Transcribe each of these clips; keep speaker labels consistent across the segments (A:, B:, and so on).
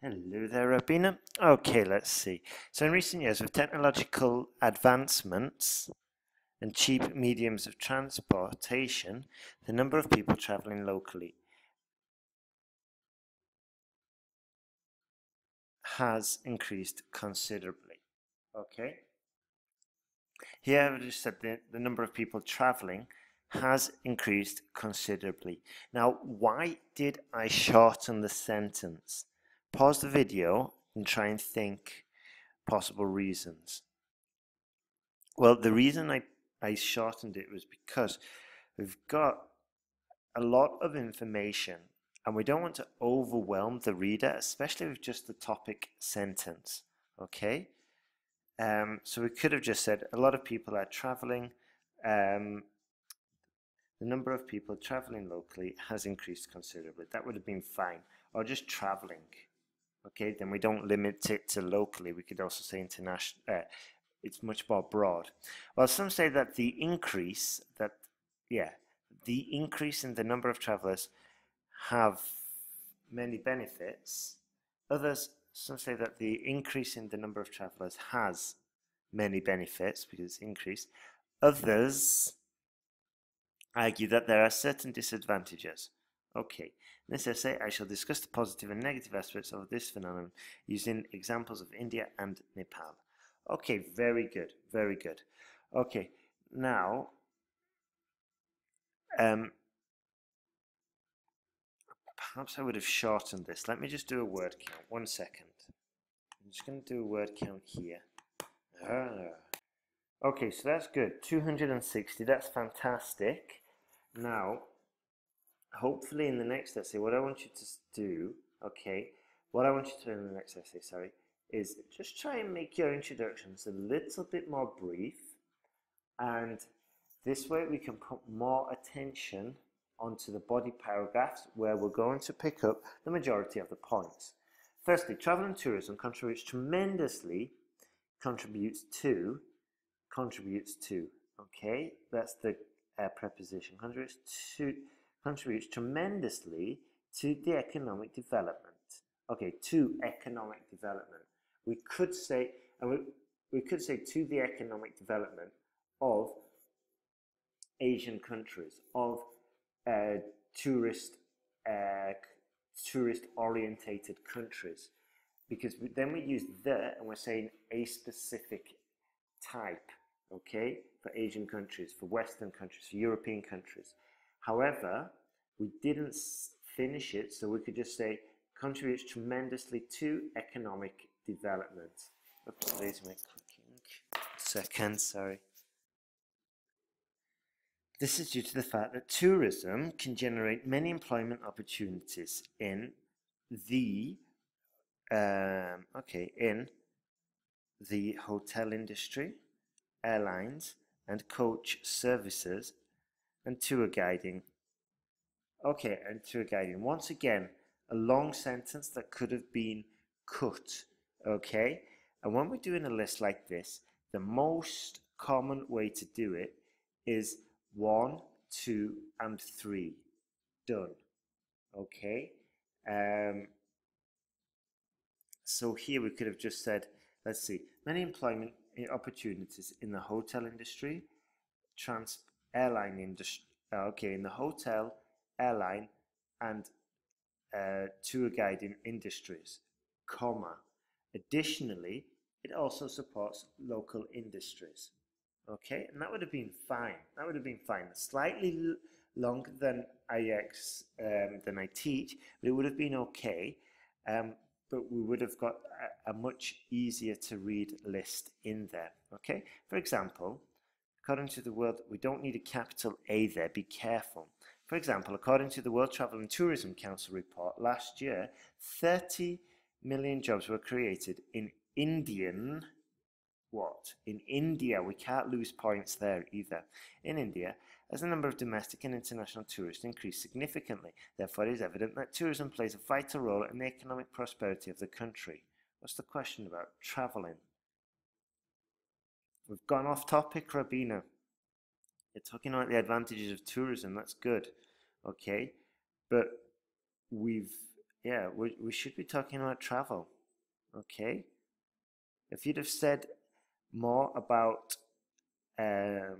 A: Hello there, Rabina. Okay, let's see. So in recent years, with technological advancements and cheap mediums of transportation, the number of people traveling locally has increased considerably. Okay. Here I've just said the, the number of people traveling has increased considerably. Now, why did I shorten the sentence? Pause the video and try and think possible reasons. Well, the reason I, I shortened it was because we've got a lot of information and we don't want to overwhelm the reader, especially with just the topic sentence. Okay? Um, so we could have just said a lot of people are traveling. Um, the number of people traveling locally has increased considerably. That would have been fine. Or just traveling okay then we don't limit it to locally. We could also say international uh, it's much more broad. Well some say that the increase that yeah the increase in the number of travelers have many benefits. Others some say that the increase in the number of travelers has many benefits because it's increased. Others argue that there are certain disadvantages okay in this essay, I shall discuss the positive and negative aspects of this phenomenon using examples of India and Nepal. Okay, very good, very good. Okay, now, um, perhaps I would have shortened this. Let me just do a word count. One second. I'm just going to do a word count here. Ah. Okay, so that's good. 260, that's fantastic. Now, hopefully in the next essay, what I want you to do, okay, what I want you to do in the next essay, sorry, is just try and make your introductions a little bit more brief and this way we can put more attention onto the body paragraphs where we're going to pick up the majority of the points. Firstly, travel and tourism contributes tremendously, contributes to, contributes to, okay, that's the uh, preposition, contributes to, contributes tremendously to the economic development. Okay, to economic development. We could say, and we, we could say to the economic development of Asian countries, of uh, tourist uh, tourist orientated countries, because then we use the and we're saying a specific type, okay, for Asian countries, for Western countries, for European countries. However, we didn't finish it, so we could just say contributes tremendously to economic development. Oops, there's my clicking. Second, sorry. This is due to the fact that tourism can generate many employment opportunities in the um, okay in the hotel industry, airlines, and coach services, and tour guiding Okay, guiding. Once again, a long sentence that could have been cut. Okay, and when we're doing a list like this, the most common way to do it is one, two, and three. Done. Okay. Um, so here we could have just said, let's see, many employment opportunities in the hotel industry, trans airline industry. Okay, in the hotel airline, and uh, tour guiding industries, comma. Additionally, it also supports local industries. Okay, and that would have been fine. That would have been fine. Slightly longer than I ex um, than I teach, but it would have been okay. Um, but we would have got a, a much easier to read list in there. Okay, for example, according to the world, we don't need a capital A there. Be careful. For example, according to the World Travel and Tourism Council report last year, 30 million jobs were created in Indian what? In India, we can't lose points there either. In India, as the number of domestic and international tourists increased significantly, therefore it is evident that tourism plays a vital role in the economic prosperity of the country. What's the question about travelling? We've gone off topic, Rabina. You're talking about the advantages of tourism. That's good, okay? But we've yeah, we, we should be talking about travel. Okay? If you'd have said more about um,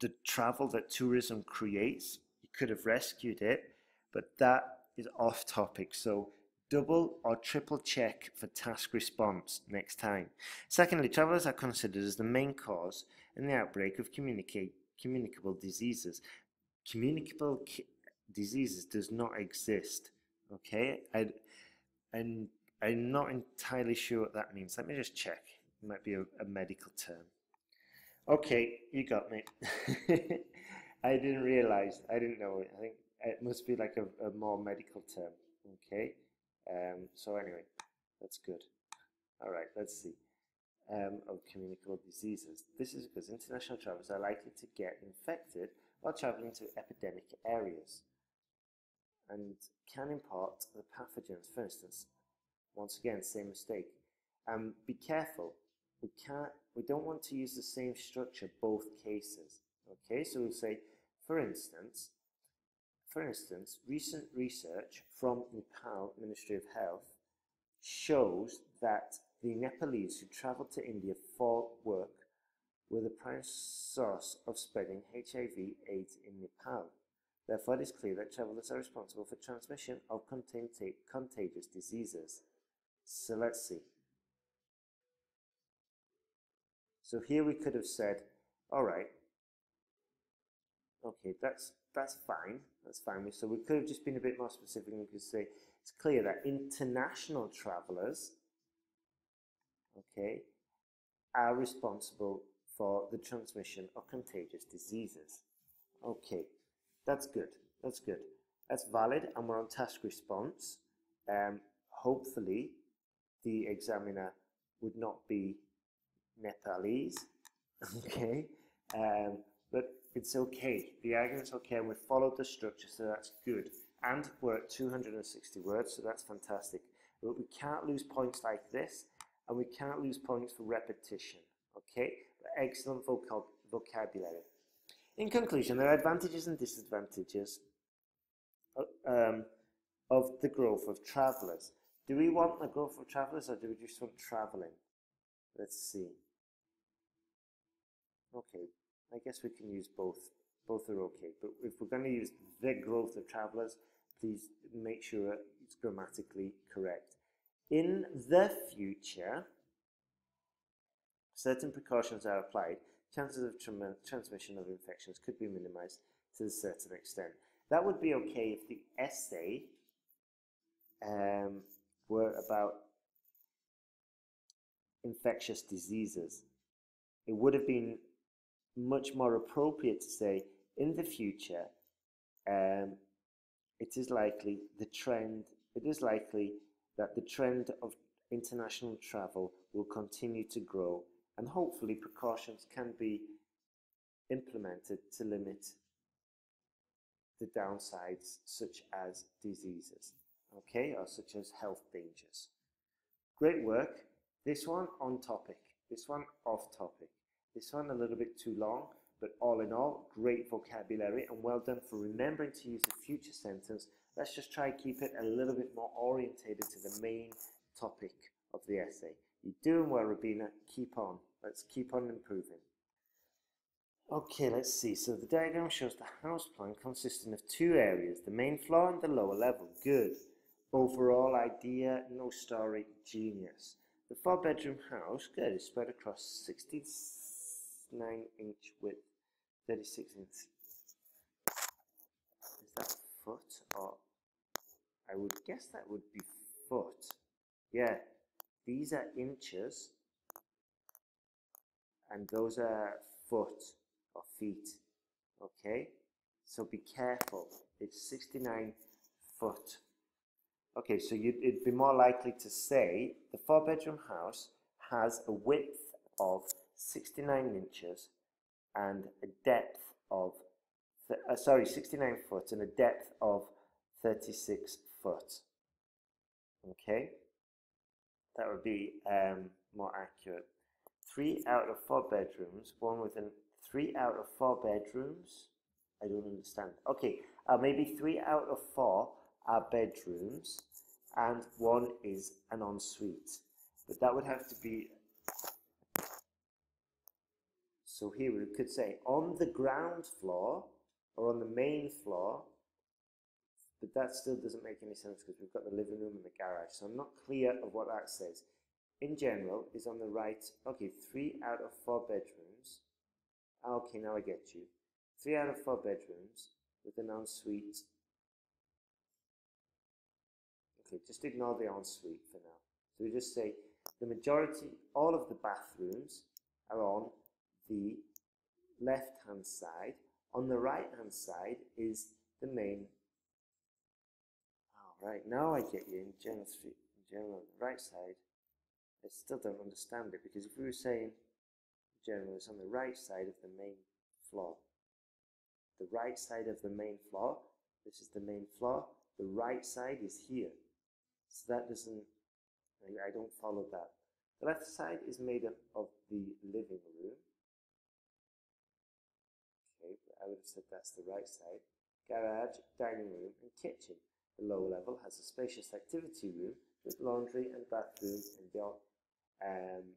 A: the travel that tourism creates, you could have rescued it, but that is off topic. So double or triple check for task response next time. Secondly, travelers are considered as the main cause in the outbreak of communicable diseases. Communicable diseases does not exist. Okay, I, and I'm not entirely sure what that means. Let me just check. It might be a, a medical term. Okay, you got me. I didn't realize. I didn't know it. I think it must be like a, a more medical term. Okay. Um, so anyway, that's good. All right, let's see. Um, of communicable diseases. This is because international travelers are likely to get infected while traveling to epidemic areas and can impart the pathogens. For instance, once again, same mistake. Um, be careful. We can't. We don't want to use the same structure both cases. Okay, so we'll say, for instance, for instance, recent research from Nepal Ministry of Health shows that the Nepalese who traveled to India for work were the prime source of spreading HIV AIDS in Nepal. Therefore, it is clear that travelers are responsible for transmission of contagious diseases. So let's see. So here we could have said, all right, okay, that's that's fine. That's fine. So we could have just been a bit more specific and we could say it's clear that international travelers, okay, are responsible for the transmission of contagious diseases. Okay, that's good. That's good. That's valid and we're on task response. Um, hopefully the examiner would not be Nepalese, okay, um, but it's okay. The argument's okay, and we followed the structure, so that's good. And we're at 260 words, so that's fantastic. But we can't lose points like this, and we can't lose points for repetition, okay? But excellent vocab vocabulary. In conclusion, there are advantages and disadvantages uh, um, of the growth of travellers. Do we want the growth of travellers, or do we just want travelling? Let's see. Okay, I guess we can use both. Both are okay. But if we're going to use the growth of travelers, please make sure it's grammatically correct. In the future, certain precautions are applied. Chances of tra transmission of infections could be minimized to a certain extent. That would be okay if the essay um, were about infectious diseases. It would have been much more appropriate to say in the future, um, it is likely the trend, it is likely that the trend of international travel will continue to grow and hopefully precautions can be implemented to limit the downsides such as diseases, okay, or such as health dangers. Great work. This one on topic, this one off topic. This one a little bit too long, but all in all, great vocabulary and well done for remembering to use the future sentence. Let's just try and keep it a little bit more orientated to the main topic of the essay. You're doing well, Rabina. Keep on. Let's keep on improving. Okay, let's see. So the diagram shows the house plan consisting of two areas, the main floor and the lower level. Good. Overall idea, no story, genius. The four bedroom house, good, is spread across 60 9 inch width, 36 inch. Is that foot or I would guess that would be foot. Yeah, these are inches and those are foot or feet. Okay, so be careful. It's 69 foot. Okay, so you'd, it'd be more likely to say the four bedroom house has a width of 69 inches and a depth of, uh, sorry, 69 foot and a depth of 36 foot. Okay, that would be um, more accurate. Three out of four bedrooms, one with an three out of four bedrooms. I don't understand. Okay, uh, maybe three out of four are bedrooms and one is an ensuite. But that would have to be so here we could say on the ground floor or on the main floor, but that still doesn't make any sense because we've got the living room and the garage. So I'm not clear of what that says. In general is on the right, okay, three out of four bedrooms. Ah, okay, now I get you. Three out of four bedrooms with an ensuite. Okay, just ignore the ensuite for now. So we just say the majority, all of the bathrooms are on the left hand side. On the right hand side is the main. All right, now I get you in general, general the right side. I still don't understand it because if we were saying general is on the right side of the main floor. The right side of the main floor, this is the main floor, the right side is here. So that doesn't, I don't follow that. The left side is made up of the living room, I would have said that's the right side. Garage, dining room and kitchen. The lower level has a spacious activity room with laundry and bathroom and the um,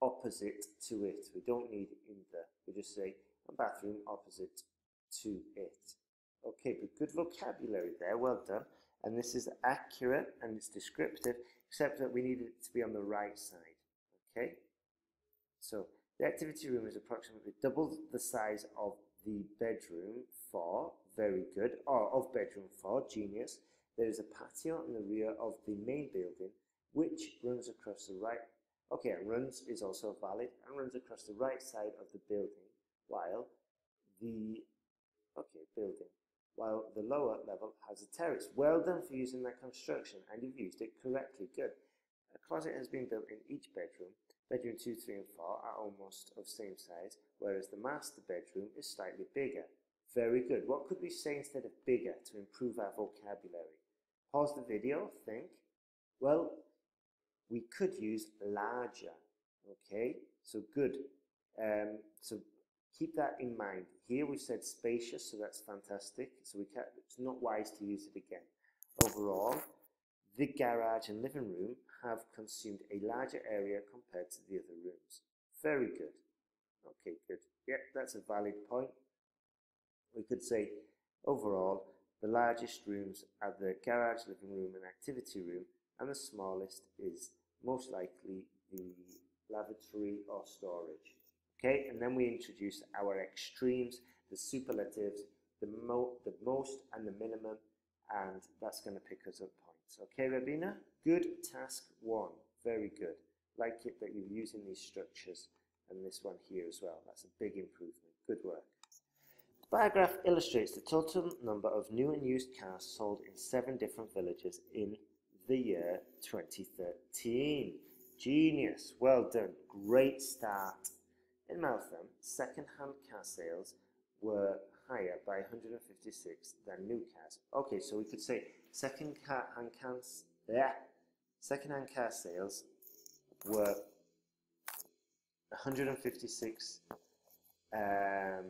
A: opposite to it. We don't need in we just say a bathroom opposite to it. Okay, but good vocabulary there, well done. And this is accurate and it's descriptive, except that we need it to be on the right side. Okay? So the activity room is approximately double the size of the bedroom for very good, or of bedroom for genius. There is a patio in the rear of the main building which runs across the right, okay, runs is also valid, and runs across the right side of the building, while the, okay, building, while the lower level has a terrace. Well done for using that construction, and you've used it correctly, good. A closet has been built in each bedroom Bedroom 2, 3 and 4 are almost of same size, whereas the master bedroom is slightly bigger. Very good. What could we say instead of bigger to improve our vocabulary? Pause the video, think. Well, we could use larger, okay? So good. Um, so keep that in mind. Here we said spacious, so that's fantastic. So we can, it's not wise to use it again. Overall, the garage and living room have consumed a larger area compared to the other rooms. Very good. Okay, good. Yeah, that's a valid point. We could say, overall, the largest rooms are the garage, living room and activity room, and the smallest is most likely the lavatory or storage. Okay, and then we introduce our extremes, the superlatives, the, mo the most and the minimum, and that's going to pick us up points. Okay, Rabina, good task one. Very good. Like it that you're using these structures and this one here as well. That's a big improvement. Good work. The bar graph illustrates the total number of new and used cars sold in seven different villages in the year 2013. Genius. Well done. Great start. In Meltham, second-hand car sales were higher by 156 than new cars. Okay, so we could say second-hand cars, yeah, second-hand car sales were 156 um,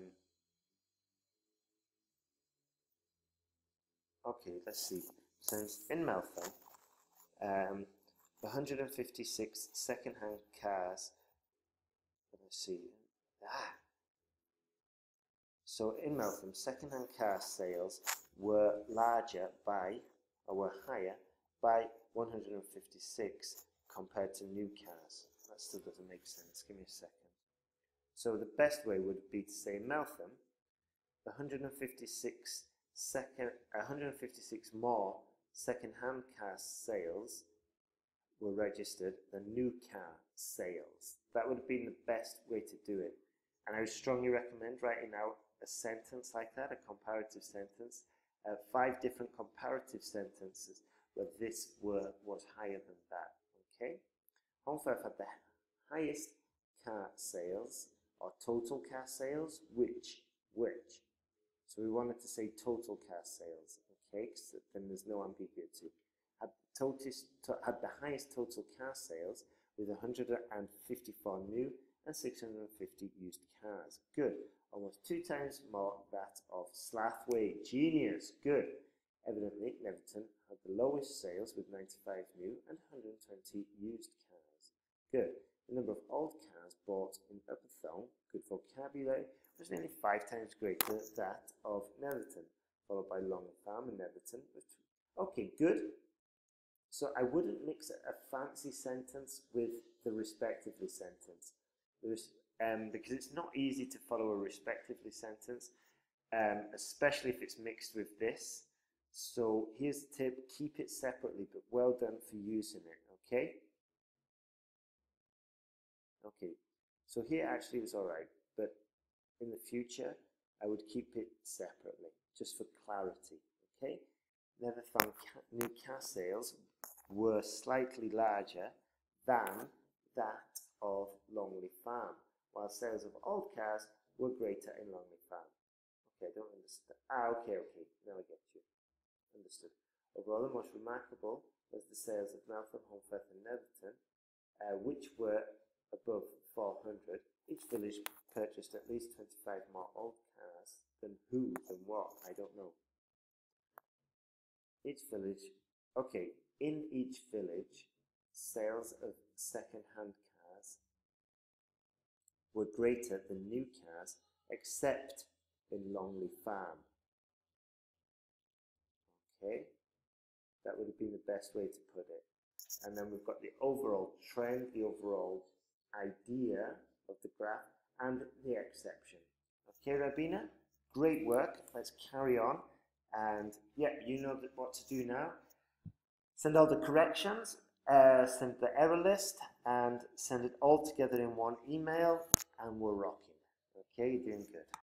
A: okay let's see since in Meltham um, 156 second-hand cars let's see ah. So in Meltham, second-hand car sales were larger by, or were higher by 156 compared to new cars. That still doesn't make sense. Give me a second. So the best way would be to say in Meltham, 156 second, 156 more second-hand car sales were registered than new car sales. That would have been the best way to do it. And I would strongly recommend writing out a sentence like that, a comparative sentence, uh, five different comparative sentences where this word was higher than that. Okay, Holmfirth had the highest car sales or total car sales, which, which. So we wanted to say total car sales, okay, so then there's no ambiguity. Had, total, had the highest total car sales with 154 new and 650 used cars. Good almost two times more that of Slaithwaite. Genius, good. Evidently, Netherton had The lowest sales with 95 new and 120 used cars. Good. The number of old cars bought in Upper Thong, good vocabulary, was nearly five times greater than that of Netherton, followed by Long Farm and Netherton. Okay, good. So I wouldn't mix a fancy sentence with the respectively sentence. Um, because it's not easy to follow a respectively sentence, um, especially if it's mixed with this. So here's the tip, keep it separately, but well done for using it, okay? Okay, so here actually was alright, but in the future, I would keep it separately, just for clarity, okay? Found new car sales were slightly larger than that of Longley Farm, while sales of old cars were greater in Longley Farm. Okay, I don't understand. Ah, okay, okay, now I get you. Understood. Overall, the most remarkable was the sales of Meltham, Holmfirth and Netherton, uh, which were above 400. Each village purchased at least 25 more old cars than who and what, I don't know. Each village, okay, in each village, sales of second-hand cars were greater than new cars, except in Longley Farm. Okay, that would have been the best way to put it. And then we've got the overall trend, the overall idea of the graph, and the exception. Okay, Rabina, great work. Let's carry on. And yeah, you know what to do now. Send all the corrections, uh, send the error list, and send it all together in one email, and we're rocking. Okay, you're doing good.